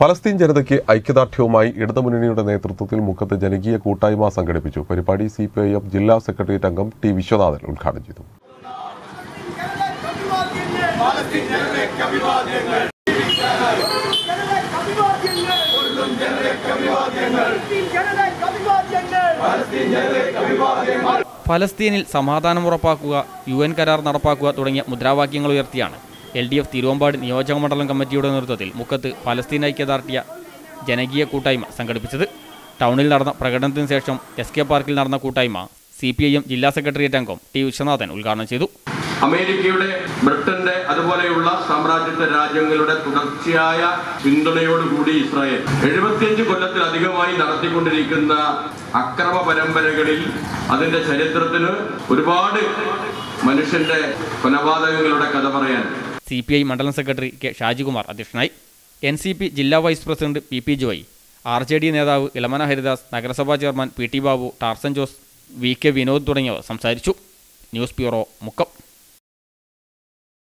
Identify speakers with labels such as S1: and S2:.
S1: ഫലസ്തീൻ ജനതയ്ക്ക് ഐക്യദാർഢ്യവുമായി ഇടതുമുന്നണിയുടെ നേതൃത്വത്തിൽ മുഖത്ത് ജനകീയ കൂട്ടായ്മ സംഘടിപ്പിച്ചു. പരിപാടി സി പി ഐ എം ജില്ലാ സെക്രട്ടേറിയറ്റ് അംഗം ടി വിശ്വനാഥൻ ഉദ്ഘാടനം ചെയ്തു.
S2: ഫലസ്തീനിൽ സമാധാനം ഉറപ്പാക്കുക യു എൻ കരാർ നടപ്പാക്കുക തുടങ്ങിയ മുദ്രാവാക്യങ്ങൾ ഉയർത്തിയാണ്. എൽ ഡി എഫ് തിരുവമ്പാട് നിയോജക മണ്ഡലം കമ്മിറ്റിയുടെ നേതൃത്വത്തിൽ മുക്കത്ത് ഫലസ്തീൻ ഐക്യദാർഢ്യ ജനകീയ കൂട്ടായ്മ സംഘടിപ്പിച്ചത്. ടൗണിൽ നടന്ന പ്രകടനത്തിന് ശേഷം എസ് കെ പാർക്കിൽ നടന്ന കൂട്ടായ്മ സി പി ഐ എം ജില്ലാ സെക്രട്ടേറിയറ്റ് അംഗം ടി വിശ്വനാഥൻ ഉദ്ഘാടനം ചെയ്തു.
S3: അമേരിക്കയുടെ ബ്രിട്ടന്റെ അതുപോലെയുള്ള സാമ്രാജ്യത്വ രാജ്യങ്ങളുടെ തുടർച്ചയായ പിന്തുണയോടുകൂടി ഇസ്രായേൽ എഴുപത്തിയഞ്ച് കൊല്ലത്തിലധികമായി നടത്തിക്കൊണ്ടിരിക്കുന്ന അക്രമ പരമ്പരകളിൽ അതിന്റെ ചരിത്രത്തിന് ഒരുപാട് മനുഷ്യന്റെ കൊലപാതകങ്ങളുടെ കഥ പറയാൻ
S2: സി പി ഐ മണ്ഡലം സെക്രട്ടറി കെ ഷാജികുമാർ അധ്യക്ഷനായി. എൻ സി പി ജില്ലാ vice president P P Joy R J D നേതാവ് ഇളമന ഹരിദാസ് നഗരസഭാ chairman P T Babu Tarzan Jose V K Vinod തുടങ്ങിയവർ സംസാരിച്ചു. News bureau Mukkam.